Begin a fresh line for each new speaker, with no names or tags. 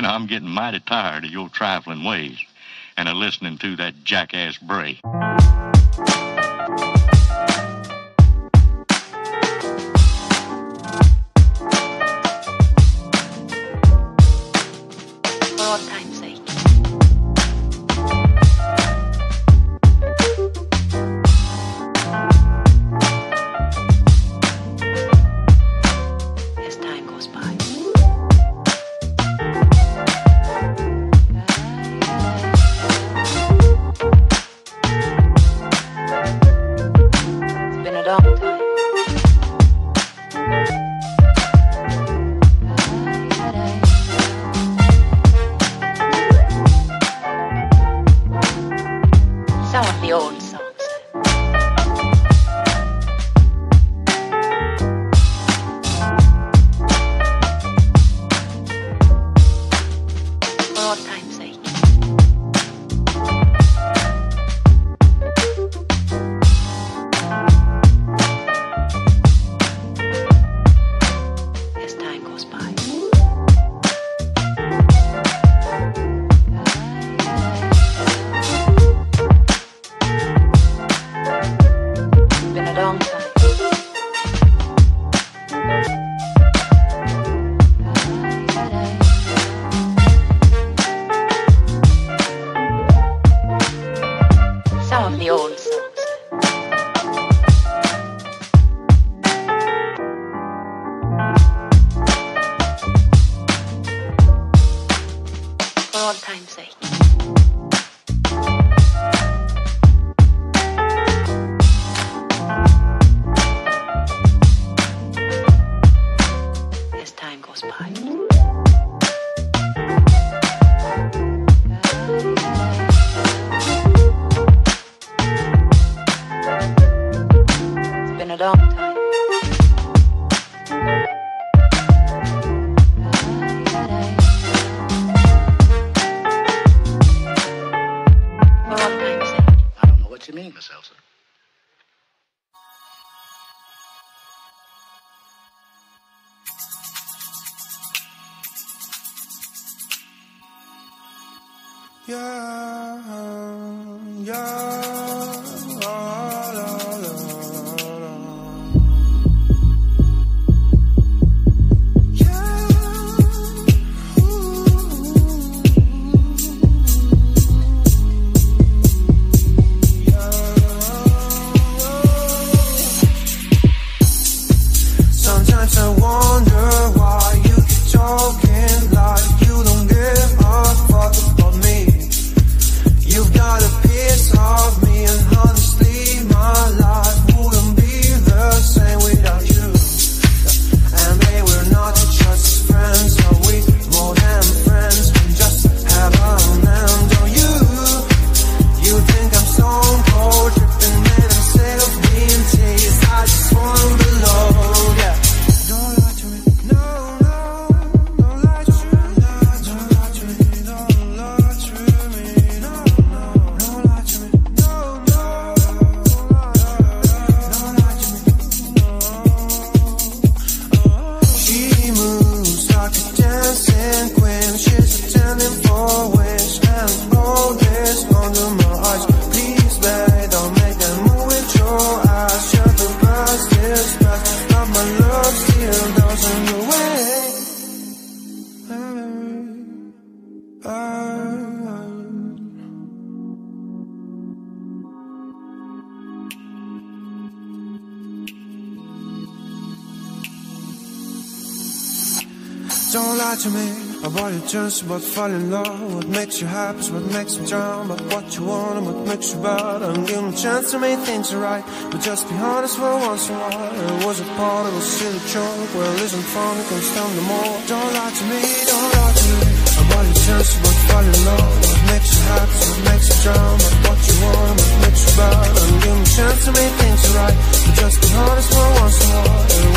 and I'm getting mighty tired of your trifling ways and of listening to that jackass Bray.
It's all time's sake. Long time.
You mean, Miss Elsa.
Yeah, yeah, Don't lie to me about your dreams, about falling in love. What makes you happy, what makes you drown. But what you want and what makes you bad. And give me a chance to make things right. But just be honest for once in a while. It was a part of a silly joke. Well, isn't fun, it can stand no more. Don't lie to me, don't lie to me about your dreams, about falling in love. What makes you happy, what makes you drown. But what you want and what makes you bad. And give me a chance to make things right. But just be honest for once in a while.